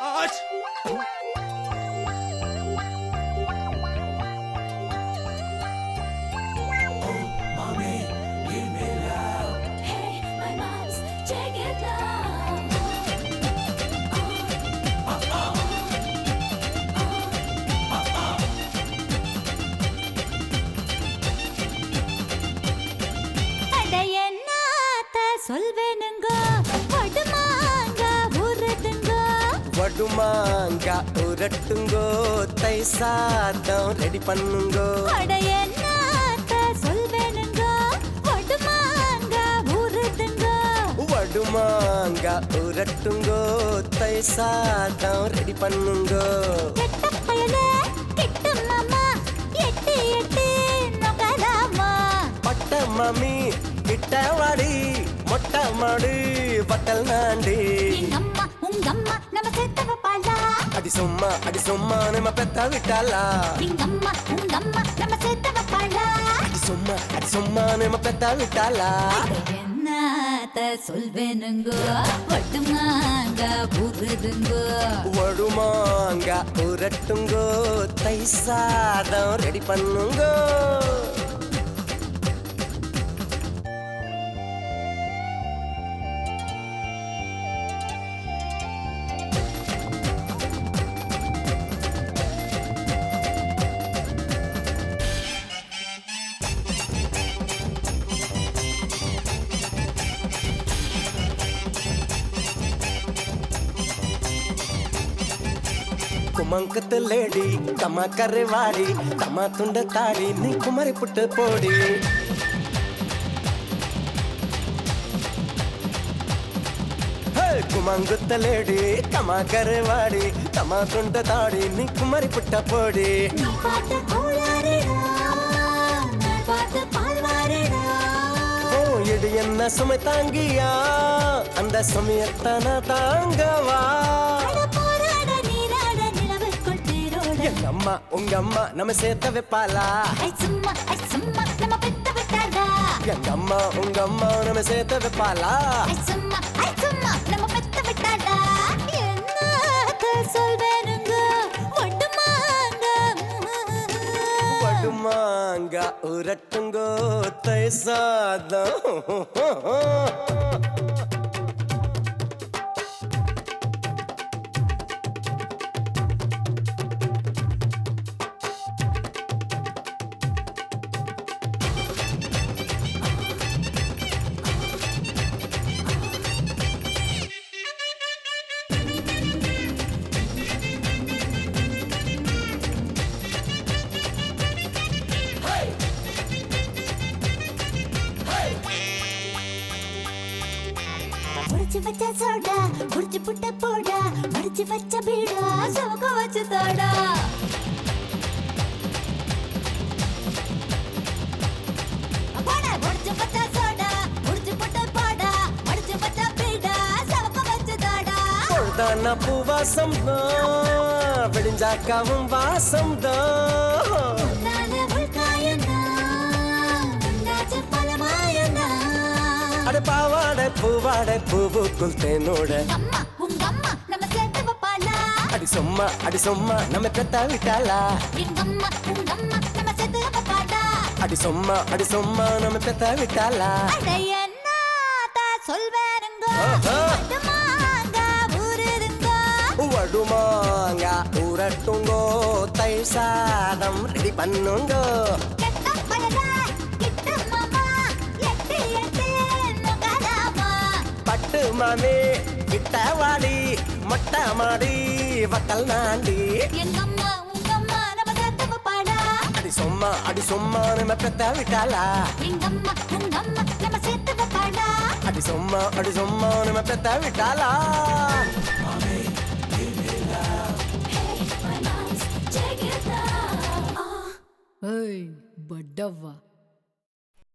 Arsch! வடுமாங்க உரட்டுங்கோ தை சாதம் ready பண்ணுங்கோ. வடுமாங்க உரட்டுங்கோ. தை சாதம் ரெடி பண்ணுங்கோ. பட்ட மாமி கிட்ட வாடி மொட்டை மாடு பட்டல் நாண்டி. அடி சும்மா அடி சும்மா நம்ம பெத்த விட்டாளா? எங்கம்மா உங்கம்மா நம்ம சேர்த்தவ பாலா அடி சும்மா அடி சும்மா நம்ம பெத்த விட்டாளா? சொல்வேனுங்க? வடுமாங்க தை சாதம் ரெடி பண்ணுங்கோ. குமங்கத்த லேடி கமா கருவாடி கமா துண்ட தாடி நீ குமரி புட்டு போடி. குமங்குத்த லேடி கமா கருவாடி கமா துண்ட தாடி நீ குமரி புட்ட போடி. இது என்ன சுமை தாங்கியா? அந்த சுமையத்தான தாங்கவா? எங்க அம்மா உங்க அம்மா நம்ம சேர்த்த வைப்பாளா? சும்மா சும்மா நம்ம பெத்த விட்டாடா எங்க அம்மா உங்க அம்மா நம்ம சேர்த்த வைப்பாளா? சும்மா சும்மா நம்ம பெத்த என்னத்த சொல்வேனுங்க? ஒட்டுமாங்க படுமாங்க உரட்டுங்கோ தை சாதம். முடிச்சு வச்ச சோடா முடிச்சு புட்ட போடா முடிச்சு வச்ச பீடா சவுக்க வச்சு தோடா. முடிச்சு வச்ச சோடா முடிச்சு புட்ட போடா முடிச்சு வச்ச பீடா சவுக்க வச்சு தோடா. பொழுதான பூவாசம் தான் விடிஞ்சாக்காவும் வாசம் தான். பூவாடை பூவுக்குள் தேனோட. அடி சும்மா அடி சும்மா நம்ம பெத்த விட்டாளா? அடி சும்மா அடி சும்மா நம்ம பெத்த விட்டாளா? வடுமாங்க உரட்டுங்கோ தை சாதம் ரெடி பண்ணுங்கோ. மாமே கிட்ட வாடி மொட்டை மாடி வக்கல் நாண்டி அடி சும்மா அடி சும்மா நம்ம பெத்த விட்டாளா? அடி சும்மா அடி சும்மா நம்ம பெத்த விட்டாளா. ஏய் பட்டவா.